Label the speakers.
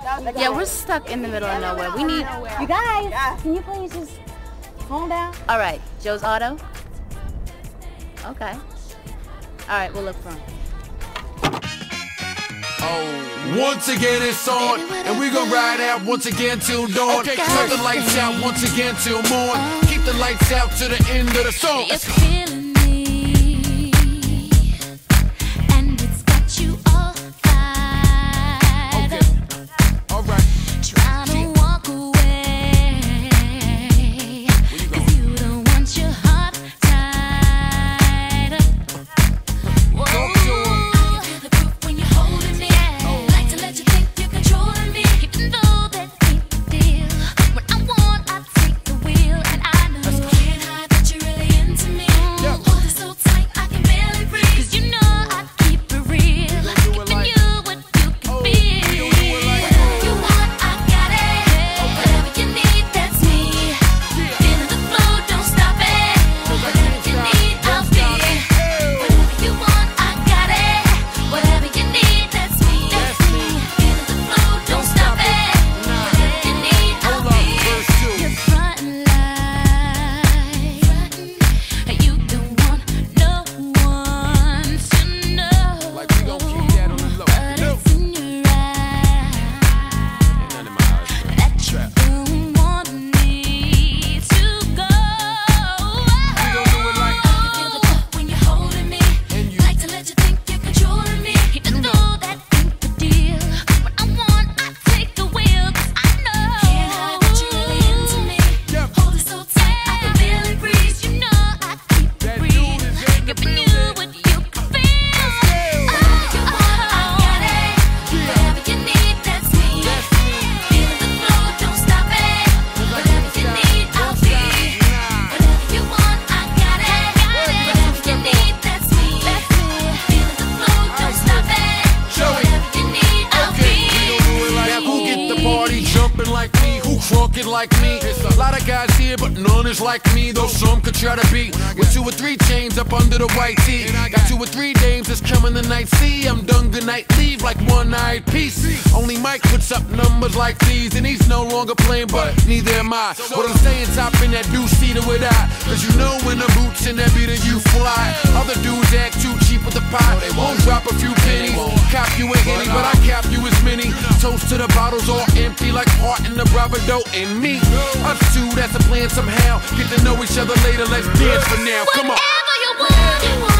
Speaker 1: Yeah, we're stuck in the middle of nowhere. We need.
Speaker 2: You guys, can you please just calm down?
Speaker 1: All right, Joe's Auto. Okay. All right, we'll look for him.
Speaker 3: Oh, once again it's on, and we gon' ride out once again till dawn. Okay, turn the lights out once again till morn. Keep the lights out to the end of the song.
Speaker 4: Like me?
Speaker 3: A lot of guys here, but none is like me. Though some could try to be with two or three chains up under the white tee. Got two or three dames that's coming tonight. See, I'm done good night leave like one eyed piece. Only Mike puts up numbers like these, and he's no longer playing, but neither am I. What I'm saying, top in that deuce seater with I. Cause you know when the boots in that beater you fly. Other dudes act too cheap with the pot. Won't drop a few pennies. Cap you a henny, but I cap you as many. Toast to the bottles all empty like Roberto and me. Us two, that's a plan somehow. Get to know each other later, let's dance for now. Come on. Whatever you want.